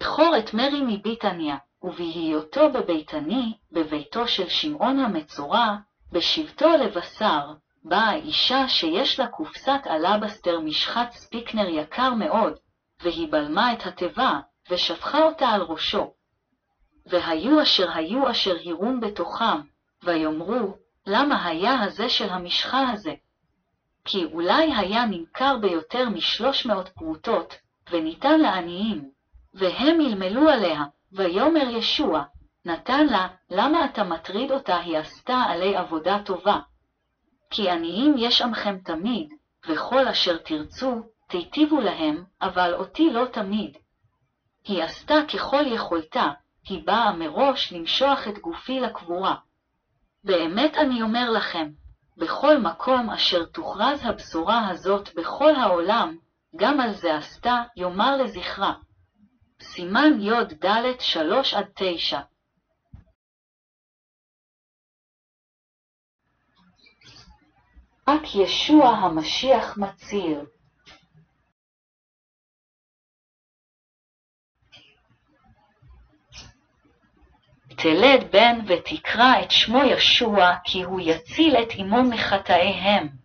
בכור את מרי מביתניה, ובהיותו בביתני, בביתו של שמעון המצורע, בשבתו לבשר, באה אישה שיש לה קופסת אלבסטר משחת ספיקנר יקר מאוד, והיא בלמה את התיבה, ושפכה אותה על ראשו. והיו אשר היו אשר הירום בתוכם, ויאמרו, למה היה הזה של המשחה הזה? כי אולי היה נמכר ביותר משלוש מאות פרוטות, וניתן לעניים, והם ילמלו עליה, ויאמר ישוע, נתן לה, למה אתה מטריד אותה, היא עשתה עלי עבודה טובה. כי עניים יש עמכם תמיד, וכל אשר תרצו, תיטיבו להם, אבל אותי לא תמיד. היא עשתה ככל יכולתה, היא באה מראש למשוח את גופי לקבורה. באמת אני אומר לכם, בכל מקום אשר תוכרז הבשורה הזאת בכל העולם, גם על זה עשתה, יאמר לזכרה. סימן י"ד שלוש עד תשע רק ישוע המשיח מציר. תלד בן ותקרא את שמו ישוע, כי הוא יציל את אמו מחטאיהם.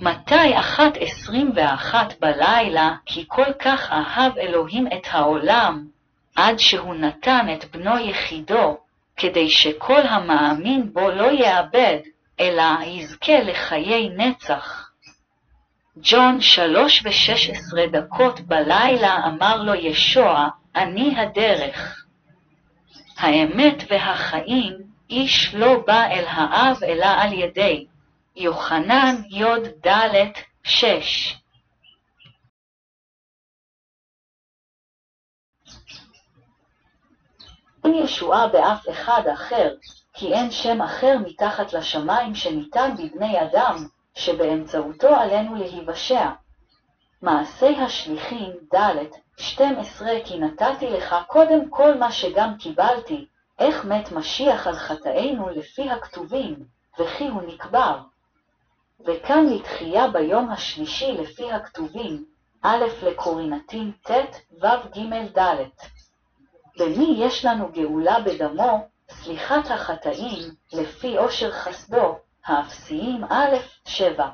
מתי אחת עשרים ואחת בלילה, כי כל כך אהב אלוהים את העולם, עד שהוא נתן את בנו יחידו, כדי שכל המאמין בו לא יאבד, אלא יזכה לחיי נצח. ג'ון שלוש ושש עשרה דקות בלילה אמר לו ישוע, אני הדרך. האמת והחיים, איש לא בא אל האב אלא על ידי. יוחנן י"ד שש אין ישועה באף אחד אחר, כי אין שם אחר מתחת לשמיים שניתן בבני אדם, שבאמצעותו עלינו להיוושע. מעשי השליחים, ד', 12 כי נתתי לך קודם כל מה שגם קיבלתי, איך מת משיח על חטאינו לפי הכתובים, וכי הוא נקבר. וכאן לתחייה ביום השלישי לפי הכתובים, א' לקורינתים ט' ו' ג' ד'. במי יש לנו גאולה בדמו, סליחת החטאים, לפי עושר חסדו, האפסיים א' שבע.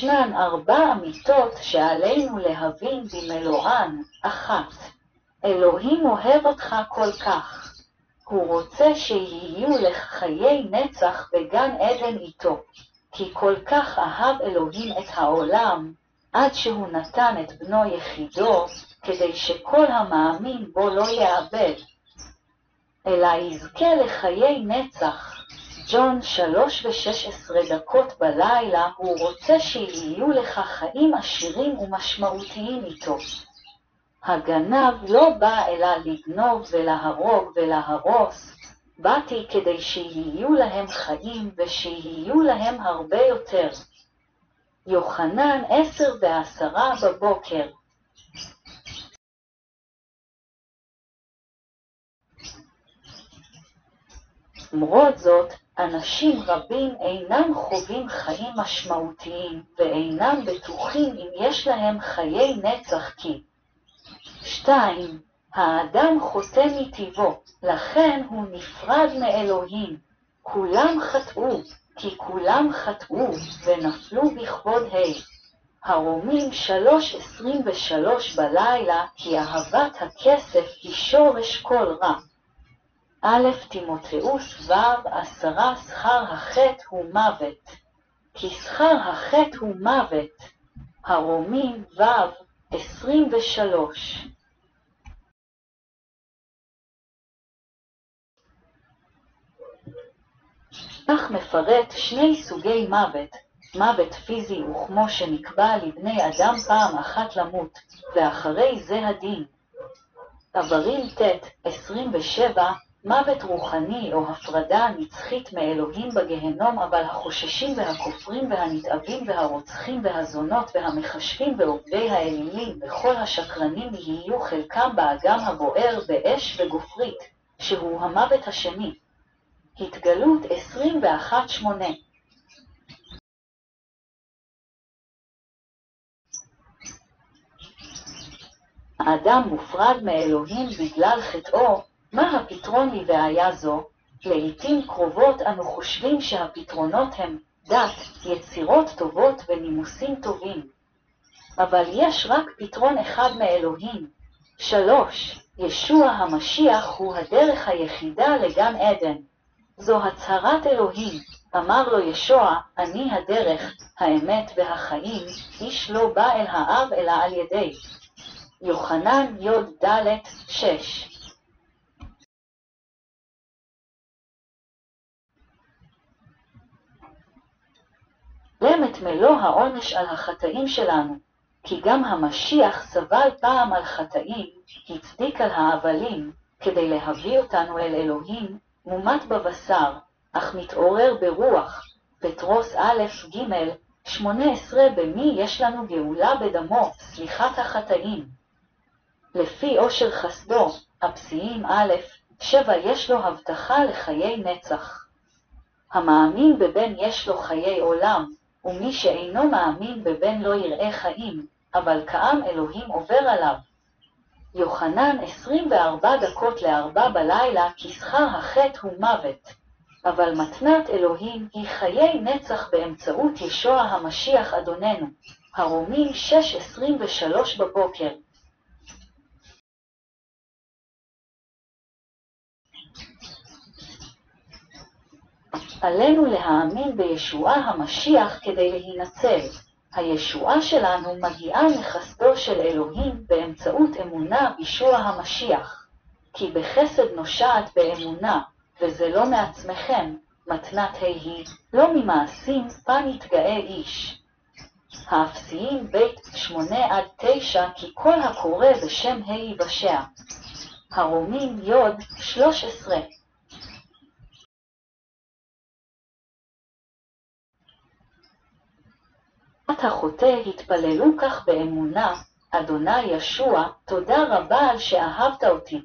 ישנן ארבע אמיתות שעלינו להבין במלואן, אחת, אלוהים אוהב אותך כל כך. הוא רוצה שיהיו לך חיי נצח בגן עדן איתו, כי כל כך אהב אלוהים את העולם, עד שהוא נתן את בנו יחידו, כדי שכל המאמין בו לא יאבד, אלא יזכה לחיי נצח. ג'ון שלוש ושש עשרה דקות בלילה, הוא רוצה שיהיו לך חיים עשירים ומשמעותיים איתו. הגנב לא בא אלא לגנוב ולהרוג ולהרוס, באתי כדי שיהיו להם חיים ושיהיו להם הרבה יותר. יוחנן עשר ועשרה בבוקר למרות זאת, אנשים רבים אינם חווים חיים משמעותיים, ואינם בטוחים אם יש להם חיי נצח כי 2. האדם חוטא מטבעו, לכן הוא נפרד מאלוהים. כולם חטאו, כי כולם חטאו ונפלו בכבוד ה'. הרומים 3.23 בלילה, כי אהבת הכסף היא שורש כל רע. א' תימותאוס ו' עשרה שכר החטא הוא מוות. כי שכר החטא הוא מוות. הרומים ו' 23 כך מפרט שני סוגי מוות, מוות פיזי וכמו שנקבע לבני אדם פעם אחת למות, ואחרי זה הדין. אבריל ט' 27 מוות רוחני או הפרדה נצחית מאלוהים בגהנום, אבל החוששים והכופרים והנתעבים והרוצחים והזונות והמחשבים ועובדי האלילים וכל השקרנים יהיו חלקם באגם הבוער באש וגופרית, שהוא המוות השני. התגלות 21.8 האדם מופרד מאלוהים בגלל חטאו, מה הפתרון מבעיה זו? לעתים קרובות אנו חושבים שהפתרונות הם דת, יצירות טובות ונימוסים טובים. אבל יש רק פתרון אחד מאלוהים. שלוש, ישוע המשיח הוא הדרך היחידה לגן עדן. זו הצהרת אלוהים, אמר לו ישוע, אני הדרך, האמת והחיים, איש לא בא אל האב אלא על ידי. יוחנן י"ד 6 לם את מלוא העונש על החטאים שלנו, כי גם המשיח סבל פעם על חטאים, הצדיק על האבלים, כדי להביא אותנו אל אלוהים, מומת בבשר, אך מתעורר ברוח. פטרוס א' ג' 18 במי יש לנו גאולה בדמו, סליחת החטאים. לפי עושר חסדו, אפסיים א', שבע יש לו הבטחה לחיי נצח. המאמין בבן יש לו חיי עולם, ומי שאינו מאמין בבן לא יראה חיים, אבל כעם אלוהים עובר עליו. יוחנן 24 דקות לארבע בלילה, כי שכר החטא הוא מוות. אבל מתנת אלוהים היא חיי נצח באמצעות ישוע המשיח אדוננו. הרומים 6.23 בבוקר. עלינו להאמין בישועה המשיח כדי להינצל. הישועה שלנו מגיעה מחסדו של אלוהים באמצעות אמונה בישוע המשיח. כי בחסד נושעת באמונה, וזה לא מעצמכם, מתנת ה' לא ממעשים, פן יתגאה איש. האפסיים בית שמונה עד תשע, כי כל הקורא בשם ה' יבשע. הרומים י שלוש עשרה החוטא התפללו כך באמונה, אדוני ישוע, תודה רבה על שאהבת אותי.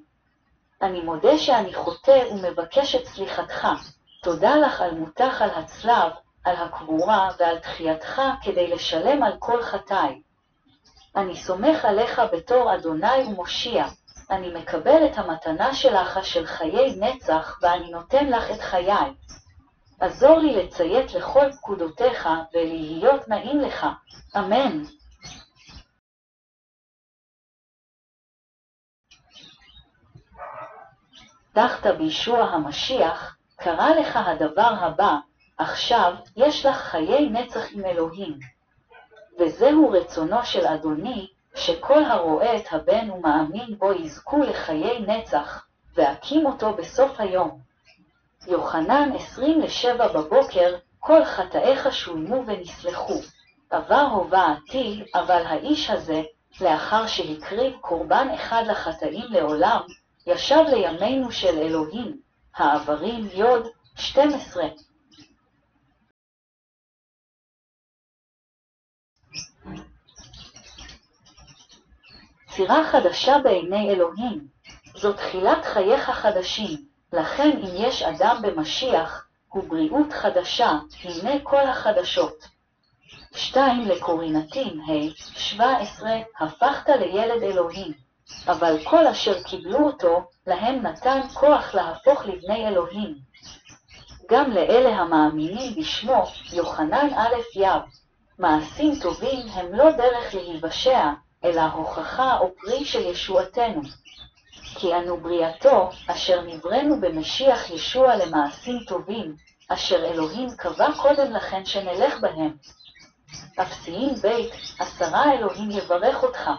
אני מודה שאני חוטא ומבקש את סליחתך. תודה לך על מותך על הצלב, על הקבורה ועל תחייתך כדי לשלם על כל חטאי. אני סומך עליך בתור אדוני ומושיע. אני מקבל את המתנה שלך של חיי נצח, ואני נותן לך את חיי. עזור לי לציית לכל פקודותיך ולהיות נעים לך. אמן. פתחת בישוע המשיח, קרה לך הדבר הבא, עכשיו יש לך חיי נצח עם אלוהים. וזהו רצונו של אדוני, שכל הרואה את הבן ומאמין בו יזכו לחיי נצח, והקים אותו בסוף היום. יוחנן עשרים לשבע בבוקר, כל חטאיך שולמו ונסלחו. עבר הווה עתיד, אבל האיש הזה, לאחר שהקריב קורבן אחד לחטאים לעולם, ישב לימינו של אלוהים, העברים י 12. צירה חדשה בעיני אלוהים, זו תחילת חייך חדשים, לכן אם יש אדם במשיח, הוא בריאות חדשה, הנה כל החדשות. 2 לקורינתים, ה. 17, הפכת לילד אלוהים. אבל כל אשר קיבלו אותו, להם נתן כוח להפוך לבני אלוהים. גם לאלה המאמינים בשמו, יוחנן א' יב, מעשים טובים הם לא דרך להיוושע, אלא הוכחה או פרי של ישועתנו. כי אנו בריאתו, אשר נבראנו במשיח ישוע למעשים טובים, אשר אלוהים קבע קודם לכן שנלך בהם. אפסיים בית, עשרה אלוהים יברך אותך,